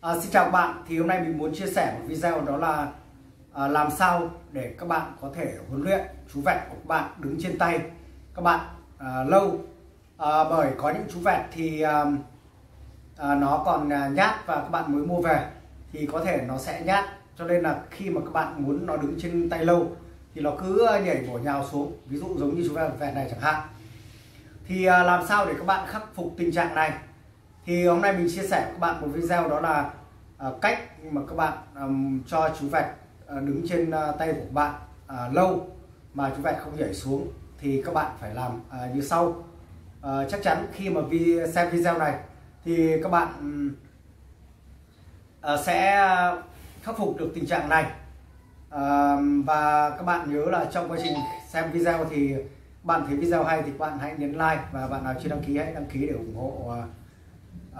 À, xin chào các bạn, thì hôm nay mình muốn chia sẻ một video đó là à, làm sao để các bạn có thể huấn luyện chú vẹt của các bạn đứng trên tay. Các bạn à, lâu à, bởi có những chú vẹt thì à, à, nó còn à, nhát và các bạn mới mua về thì có thể nó sẽ nhát. Cho nên là khi mà các bạn muốn nó đứng trên tay lâu thì nó cứ à, nhảy bổ nhào xuống. Ví dụ giống như chú vẹt này chẳng hạn. Thì à, làm sao để các bạn khắc phục tình trạng này? Thì hôm nay mình chia sẻ với các bạn một video đó là à, cách mà các bạn um, cho chú vẹt à, đứng trên à, tay của bạn lâu mà chú vẹt không nhảy xuống thì các bạn phải làm như sau. Chắc chắn khi mà vi xem video này thì các bạn sẽ khắc phục được tình trạng này. Và các bạn nhớ là trong quá trình xem video thì bạn thấy video hay thì các bạn hãy nhấn like và bạn nào chưa đăng ký hãy đăng ký để ủng hộ uh,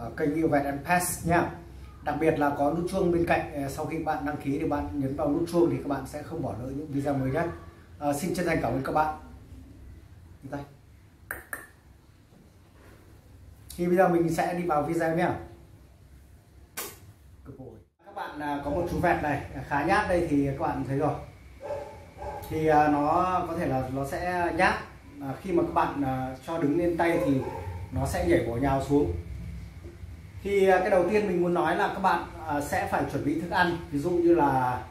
Ờ, kênh Yêu Vet and pass nha. Đặc biệt là có nút chuông bên cạnh ờ, sau khi bạn đăng ký thì bạn nhấn vào nút chuông thì các bạn sẽ không bỏ lỡ những video mới nhất. À, xin chân thành cảm ơn các bạn. Tay. Thì bây giờ mình sẽ đi vào video nhé các bạn à, có một chú vẹt này à, khá nhát đây thì các bạn thấy rồi. Thì à, nó có thể là nó sẽ nhát. Khi mà các bạn cho đứng lên tay thì nó sẽ nhảy bổ nhào xuống thì à, cái đầu tiên mình muốn nói là các bạn à, sẽ phải chuẩn bị thức ăn. Ví dụ như là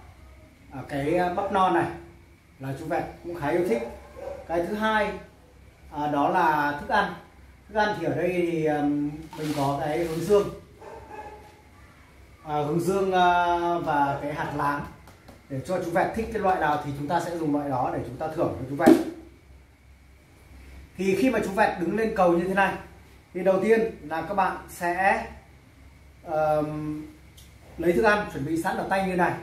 à, cái bắp non này là chú vẹt cũng khá yêu thích. Cái thứ hai đó là thức ăn. Thức ăn thì ở đây thì mình có cái hướng dương. Hướng dương và cái hạt láng. Để cho chú vẹt thích cái loại nào thì chúng ta sẽ dùng loại đó để chúng ta thưởng cho chú vẹt. Thì khi mà chú vẹt đứng lên cầu như thế này, thì đầu tiên là các bạn sẽ lấy thức ăn chuẩn bị sẵn ở tay như này.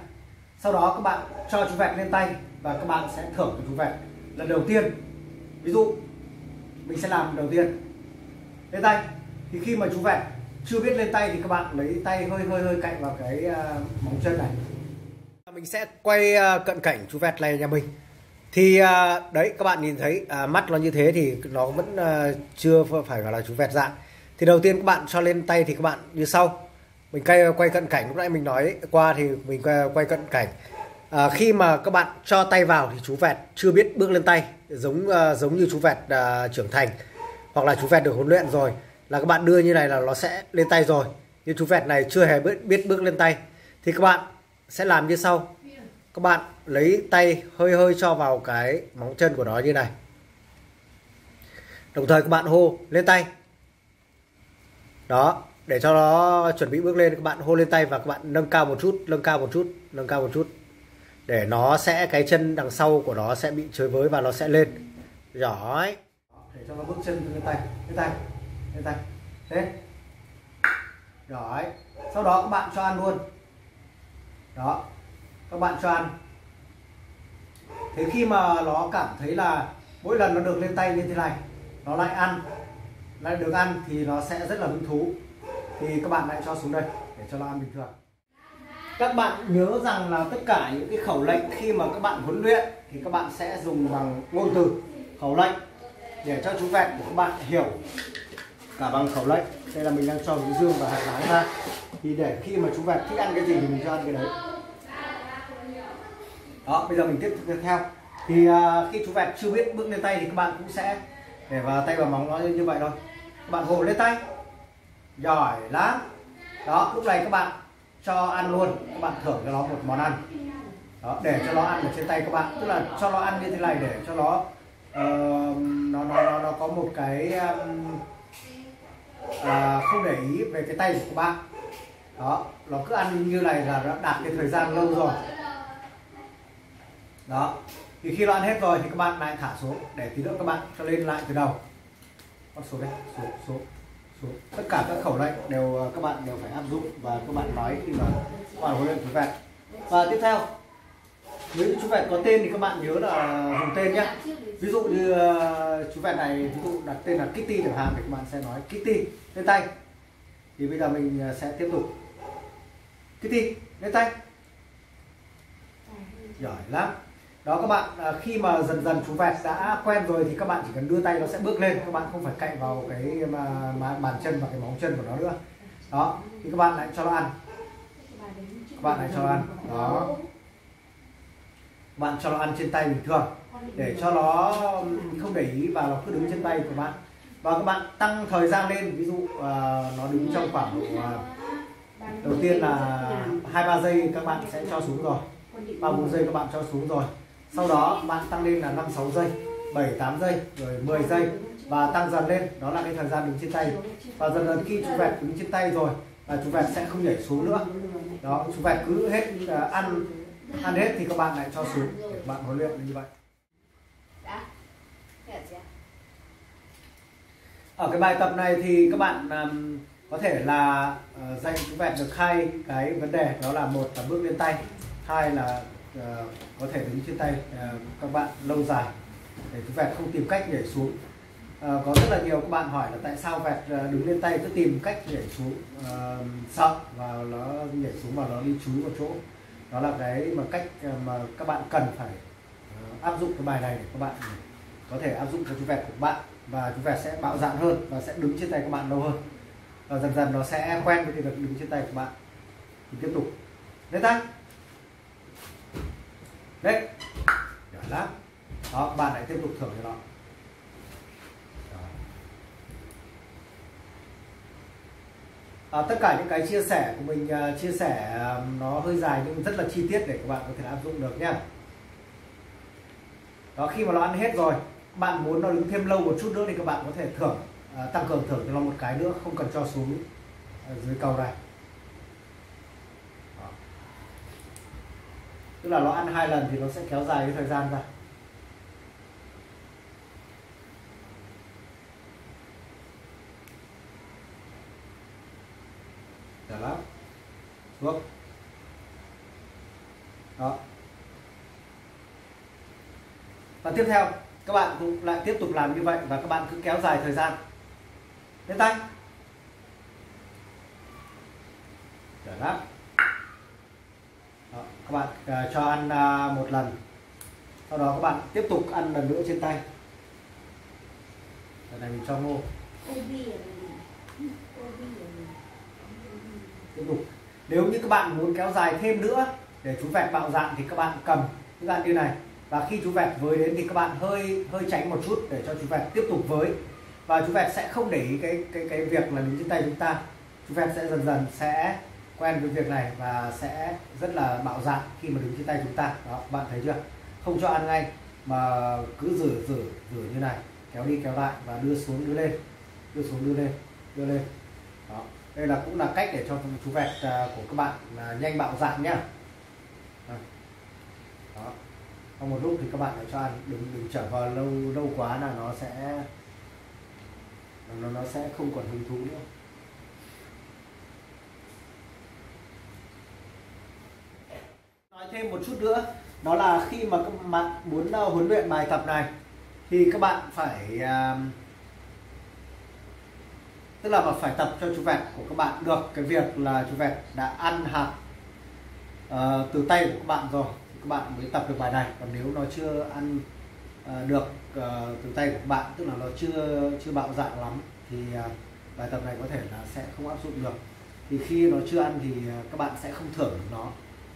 Sau đó các bạn cho chú vẹt lên tay và các bạn sẽ thưởng cho chú vẹt lần đầu tiên. Ví dụ mình sẽ làm đầu tiên. Lên tay. Thì khi mà chú vẹt chưa biết lên tay thì các bạn lấy tay hơi hơi hơi cạnh vào cái uh, móng chân này. Mình sẽ quay uh, cận cảnh chú vẹt này nhà mình. Thì uh, đấy các bạn nhìn thấy uh, mắt nó như thế thì nó vẫn uh, chưa phải gọi là chú vẹt dạng. Thì đầu tiên các bạn cho lên tay thì các bạn như sau mình quay quay cận cảnh lúc nãy mình nói qua thì mình quay, quay cận cảnh. À, khi mà các bạn cho tay vào thì chú vẹt chưa biết bước lên tay giống uh, giống như chú vẹt uh, trưởng thành hoặc là chú vẹt được huấn luyện rồi là các bạn đưa như này là nó sẽ lên tay rồi. Nhưng chú vẹt này chưa hề biết, biết bước lên tay. Thì các bạn sẽ làm như sau. Các bạn lấy tay hơi hơi cho vào cái móng chân của nó như này. Đồng thời các bạn hô lên tay. Đó để cho nó chuẩn bị bước lên, các bạn hô lên tay và các bạn nâng cao một chút, nâng cao một chút, nâng cao một chút. Để nó sẽ, cái chân đằng sau của nó sẽ bị chơi với và nó sẽ lên. Giỏi. Để cho nó bước chân lên tay lên tay lên tay. Thế. Giỏi. Sau đó các bạn cho ăn luôn. Đó. Các bạn cho ăn. Thế khi mà nó cảm thấy là mỗi lần nó được lên tay như thế này, nó lại ăn, lại được ăn thì nó sẽ rất là hứng thú thì các bạn lại cho xuống đây để cho nó ăn bình thường. Các bạn nhớ rằng là tất cả những cái khẩu lệnh khi mà các bạn huấn luyện thì các bạn sẽ dùng bằng ngôn từ khẩu lệnh để cho chú vẹt của các bạn hiểu cả bằng khẩu lệnh. Đây là mình đang cho hướng dương và hạt láng ra. Thì để khi mà chú vẹt thích ăn cái gì thì mình cho ăn cái đấy. Đó bây giờ mình tiếp tục theo. Thì uh, khi chú vẹt chưa biết bước lên tay thì các bạn cũng sẽ để vào tay vào móng nó như vậy thôi. Các bạn hổ lên tay giỏi lắm. Đó lúc này các bạn cho ăn luôn. Các bạn thưởng cho nó một món ăn. Đó, để cho nó ăn ở trên tay các bạn. Tức là cho nó ăn như thế này để cho nó uh, nó, nó nó nó có một cái um, uh, không để ý về cái tay của các bạn. Đó nó cứ ăn như này là đã đạt cái thời gian lâu rồi. Đó thì khi nó ăn hết rồi thì các bạn lại thả xuống để tí nữa các bạn cho lên lại từ đầu. Con số đây số số tất cả các khẩu lệnh đều à, các bạn đều phải áp dụng và các bạn nói khi mà các bạn huấn luyện chú vẹt. Và tiếp theo, nếu chú vẹt có tên thì các bạn nhớ là dùng tên nhé ví dụ như à, chú vẹt này ví dụ đặt tên là Kitty chẳng hạn thì các bạn sẽ nói Kitty, lên tay. Thì bây giờ mình à, sẽ tiếp tục. Kitty, lên tay. Giỏi lắm đó các bạn à, khi mà dần dần chú vẹt đã quen rồi thì các bạn chỉ cần đưa tay nó sẽ bước lên các bạn không phải cạnh vào cái mà, mà bàn chân và cái móng chân của nó nữa. Đó thì các bạn lại cho nó ăn. Các bạn lại cho ăn. Đó. Bạn cho nó ăn trên tay bình thường để cho nó không để ý và nó cứ đứng trên tay của bạn. Và các bạn tăng thời gian lên ví dụ uh, nó đứng trong khoảng uh, đầu tiên là hai ba giây các bạn sẽ cho xuống rồi. Ba bốn giây các bạn cho xuống rồi sau đó bạn tăng lên là năm sáu giây 7 8 giây rồi 10 giây và tăng dần lên. Đó là cái thời gian đứng trên tay. Và dần dần khi chú vẹt đứng trên tay rồi là chú vẹt sẽ không nhảy xuống nữa. Đó chú vẹt cứ hết uh, ăn ăn hết thì các bạn lại cho xuống để bạn huấn luyện như vậy. Ở cái bài tập này thì các bạn um, có thể là uh, dạy chú vẹt được hai cái vấn đề. Đó là một là bước lên tay hai là Ờ, có thể đứng trên tay ờ, các bạn lâu dài để chú vẹt không tìm cách nhảy xuống. À, có rất là nhiều các bạn hỏi là tại sao vẹt đứng lên tay cứ tìm cách nhảy xuống uh, sợ và nó nhảy xuống và nó đi chú vào chỗ. Đó là cái mà cách mà các bạn cần phải áp dụng cái bài này để các bạn có thể áp dụng cho chú vẹt của bạn và chú vẹt sẽ bạo dạn hơn và sẽ đứng trên tay các bạn lâu hơn. Và dần dần nó sẽ quen với cái việc đứng trên tay của bạn. Thì tiếp tục. Lên tay đấy. Giỏi lắm. Đó bạn lại tiếp tục thưởng cho nó. À, tất cả những cái chia sẻ của mình uh, chia sẻ uh, nó hơi dài nhưng rất là chi tiết để các bạn có thể áp dụng được nhá. Đó khi mà nó ăn hết rồi bạn muốn nó đứng thêm lâu một chút nữa thì các bạn có thể thưởng uh, tăng cường thưởng cho nó một cái nữa không cần cho xuống uh, dưới cầu này. Tức là nó ăn hai lần thì nó sẽ kéo dài cái thời gian ra. Được lắm xuống đó. Và tiếp theo, các bạn cũng lại tiếp tục làm như vậy và các bạn cứ kéo dài thời gian. Lên tay. Được lắm đó, các bạn uh, cho ăn uh, một lần. Sau đó các bạn tiếp tục ăn lần nữa trên tay. Lần này mình cho ngô. Tiếp tục. Nếu như các bạn muốn kéo dài thêm nữa để chú vẹt bạo dạn thì các bạn cầm những dạng như này. Và khi chú vẹt với đến thì các bạn hơi hơi tránh một chút để cho chú vẹt tiếp tục với. Và chú vẹt sẽ không để ý cái cái cái việc là đứng trên tay chúng ta. Chú vẹt sẽ dần dần sẽ quen với việc này và sẽ rất là bạo dạn khi mà đứng trên tay chúng ta. Đó, bạn thấy chưa? Không cho ăn ngay, mà cứ rửa rửa rửa như này, kéo đi kéo lại và đưa xuống, đưa lên, đưa xuống, đưa lên đưa lên. Đó, đây là cũng là cách để cho chú vẹt à, của các bạn là nhanh bạo dạn nhá. Đó. Sau một lúc thì các bạn phải cho ăn, đừng đừng trở vào lâu lâu quá là nó sẽ, nó nó sẽ không còn hứng thú nữa. Thêm một chút nữa đó là khi mà các bạn muốn uh, huấn luyện bài tập này thì các bạn phải uh, tức là phải tập cho chú vẹt của các bạn được. Cái việc là chú vẹt đã ăn hạt uh, ờ, từ tay của các bạn rồi các bạn mới tập được bài này. Còn nếu nó chưa ăn uh, được uh, từ tay của các bạn tức là nó chưa chưa bạo dạng lắm thì uh, bài tập này có thể là sẽ không áp dụng được. Thì khi nó chưa ăn thì các bạn sẽ không thưởng được nó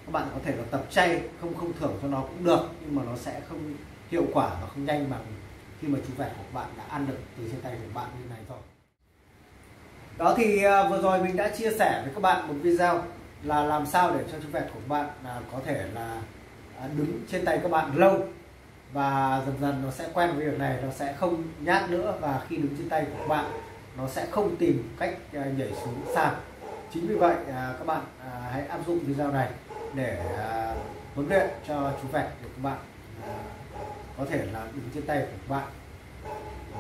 các bạn có thể là tập chay, không không thưởng cho nó cũng được, nhưng mà nó sẽ không hiệu quả và không nhanh bằng khi mà chú vẹt của bạn đã ăn được từ trên tay của bạn như này rồi đó thì à, vừa rồi mình đã chia sẻ với các bạn một video là làm sao để cho chú vẹt của bạn là có thể là à, đứng trên tay các bạn lâu và dần dần nó sẽ quen với việc này, nó sẽ không nhát nữa và khi đứng trên tay của bạn, nó sẽ không tìm cách à, nhảy xuống sàn. Chính vì vậy các bạn hãy áp dụng video này để à, huấn luyện cho chú vẹt của các bạn à, có thể là đứng trên tay của các bạn.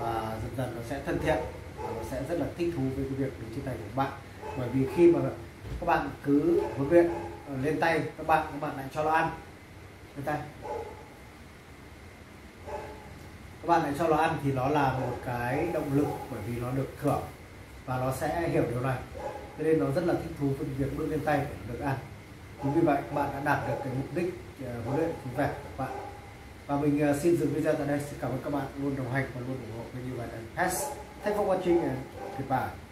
Và dần dần nó sẽ thân thiện và nó sẽ rất là thích thú với cái việc đứng trên tay của các bạn. Bởi vì khi mà các bạn cứ huấn luyện ờ, lên tay các bạn các bạn lại cho nó ăn. Lên tay. Các bạn lại cho nó ăn thì nó là một cái động lực bởi vì nó được thưởng và nó sẽ hiểu điều này. Cho nên nó rất là thích thú với việc bước lên tay để được ăn chính vì vậy, bạn đã đạt được cái mục đích à, huấn luyện vui vẻ của bạn. Và mình à, xin dừng video tại đây. Xin cảm ơn các bạn luôn đồng hành và luôn ủng hộ kênh như vậy pass. Thanks for watching and goodbye.